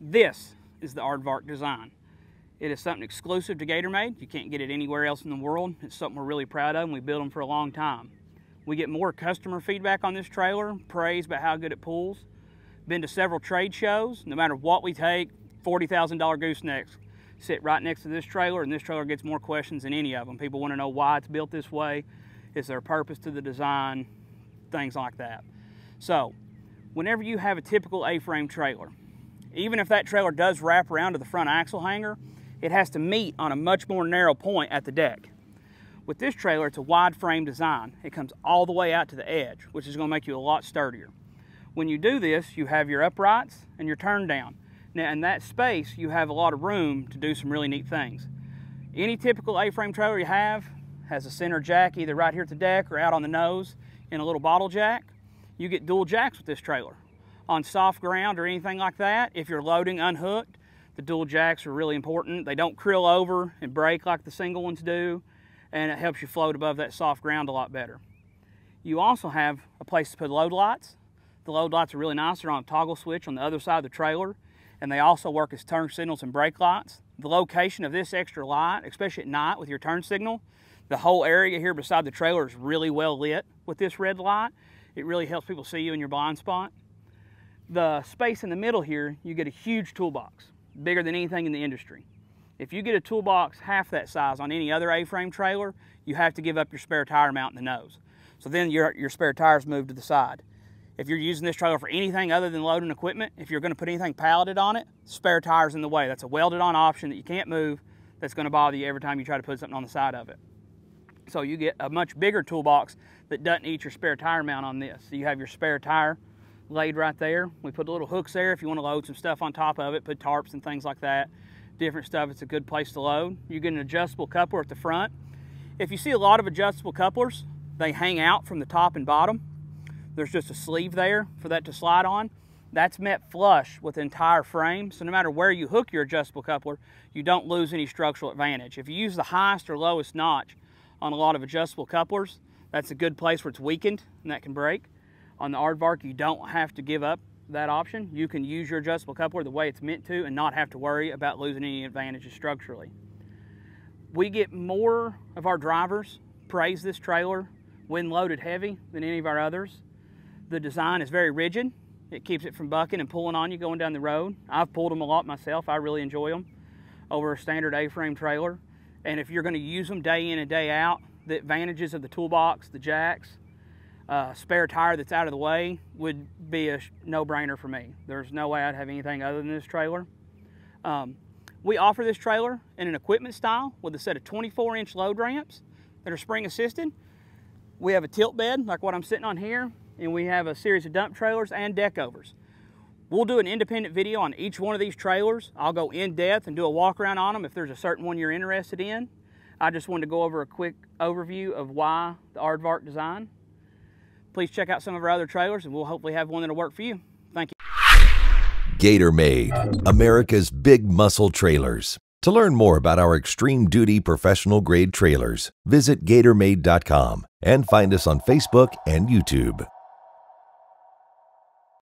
This is the Aardvark design. It is something exclusive to GatorMade. You can't get it anywhere else in the world. It's something we're really proud of and we built them for a long time. We get more customer feedback on this trailer, praise about how good it pulls. Been to several trade shows. No matter what we take, $40,000 goosenecks sit right next to this trailer and this trailer gets more questions than any of them. People want to know why it's built this way, is there a purpose to the design, things like that. So, whenever you have a typical A-frame trailer, even if that trailer does wrap around to the front axle hanger, it has to meet on a much more narrow point at the deck. With this trailer, it's a wide frame design. It comes all the way out to the edge, which is gonna make you a lot sturdier. When you do this, you have your uprights and your turn down. Now in that space, you have a lot of room to do some really neat things. Any typical A-frame trailer you have has a center jack either right here at the deck or out on the nose in a little bottle jack. You get dual jacks with this trailer. On soft ground or anything like that, if you're loading unhooked, the dual jacks are really important. They don't krill over and break like the single ones do, and it helps you float above that soft ground a lot better. You also have a place to put load lights. The load lights are really nice. They're on a toggle switch on the other side of the trailer, and they also work as turn signals and brake lights. The location of this extra light, especially at night with your turn signal, the whole area here beside the trailer is really well lit with this red light. It really helps people see you in your blind spot. The space in the middle here, you get a huge toolbox bigger than anything in the industry. If you get a toolbox half that size on any other A-frame trailer, you have to give up your spare tire mount in the nose. So then your, your spare tires move to the side. If you're using this trailer for anything other than loading equipment, if you're gonna put anything palleted on it, spare tires in the way. That's a welded on option that you can't move that's gonna bother you every time you try to put something on the side of it. So you get a much bigger toolbox that doesn't eat your spare tire mount on this. So you have your spare tire laid right there. We put little hooks there if you want to load some stuff on top of it, put tarps and things like that. Different stuff, it's a good place to load. You get an adjustable coupler at the front. If you see a lot of adjustable couplers, they hang out from the top and bottom. There's just a sleeve there for that to slide on. That's met flush with the entire frame, so no matter where you hook your adjustable coupler, you don't lose any structural advantage. If you use the highest or lowest notch on a lot of adjustable couplers, that's a good place where it's weakened and that can break. On the Aardvark, you don't have to give up that option. You can use your adjustable coupler the way it's meant to and not have to worry about losing any advantages structurally. We get more of our drivers praise this trailer when loaded heavy than any of our others. The design is very rigid. It keeps it from bucking and pulling on you going down the road. I've pulled them a lot myself. I really enjoy them over a standard A-frame trailer. And if you're going to use them day in and day out, the advantages of the toolbox, the jacks, uh, spare tire that's out of the way would be a no-brainer for me. There's no way I'd have anything other than this trailer. Um, we offer this trailer in an equipment style with a set of 24-inch load ramps that are spring assisted. We have a tilt bed like what I'm sitting on here, and we have a series of dump trailers and deck overs. We'll do an independent video on each one of these trailers. I'll go in depth and do a walk around on them if there's a certain one you're interested in. I just wanted to go over a quick overview of why the Aardvark design please check out some of our other trailers and we'll hopefully have one that'll work for you. Thank you. Gator Made, America's big muscle trailers. To learn more about our extreme duty professional grade trailers, visit GatorMade.com and find us on Facebook and YouTube.